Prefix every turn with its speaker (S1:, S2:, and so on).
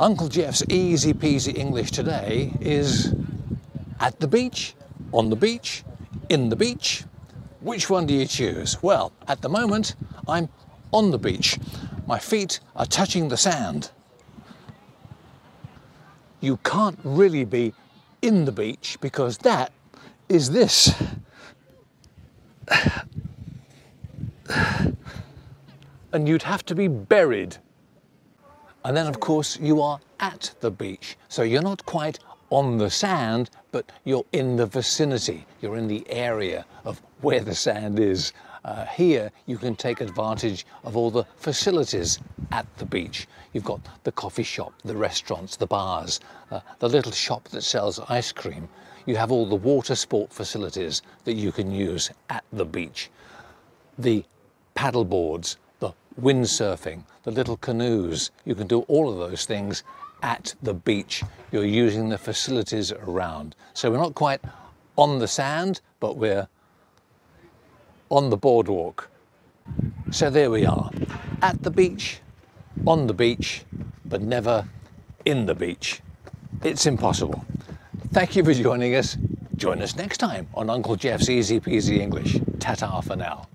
S1: Uncle Geoff's easy peasy English today is at the beach, on the beach, in the beach. Which one do you choose? Well, at the moment, I'm on the beach. My feet are touching the sand. You can't really be in the beach because that is this. And you'd have to be buried. And then, of course, you are at the beach. So you're not quite on the sand, but you're in the vicinity. You're in the area of where the sand is. Uh, here, you can take advantage of all the facilities at the beach. You've got the coffee shop, the restaurants, the bars, uh, the little shop that sells ice cream. You have all the water sport facilities that you can use at the beach. The paddle boards, windsurfing, the little canoes. You can do all of those things at the beach. You're using the facilities around. So we're not quite on the sand, but we're on the boardwalk. So there we are, at the beach, on the beach, but never in the beach. It's impossible. Thank you for joining us. Join us next time on Uncle Geoff's Easy Peasy English. Ta-ta for now.